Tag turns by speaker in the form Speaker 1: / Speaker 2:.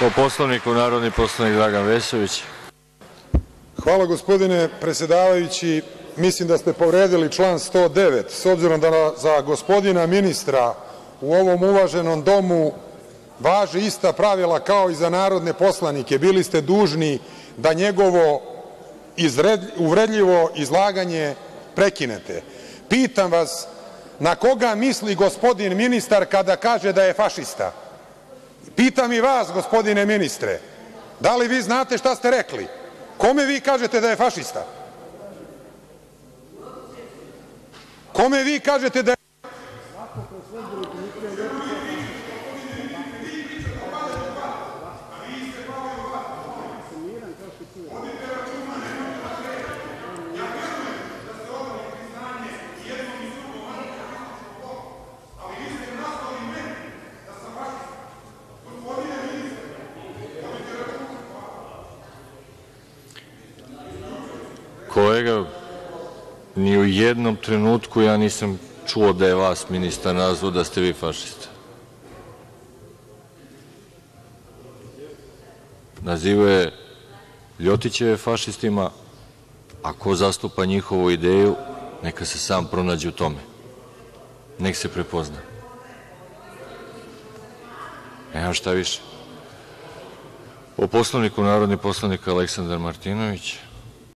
Speaker 1: Po Poslovniku, narodni poslanik Dragan Vesović.
Speaker 2: Hvala, gospodine predsedavajući. Mislim da ste povredili član 109, s obzirom da za gospodina ministra u ovom uvaženom domu važe ista pravila kao i za narodne poslanike. Bili ste dužni da njegovo uvredljivo izlaganje prekinete. Pitam vas, na koga misli gospodin ministar kada kaže da je fašista? Pitam i vas, gospodine ministre, da li vi znate šta ste rekli? Kome vi kažete da je fašista? Kome vi kažete da je
Speaker 1: Kolega, ni u jednom trenutku ja nisam čuo da je vas ministar nazvao da ste vi fašista. Nazivao je Ljotićeve fašistima, a ko zastupa njihovu ideju, neka se sam pronađe u tome. Nek se prepozna. Nemam šta više. Po Poslovniku, narodni poslanik Aleksandar Martinović.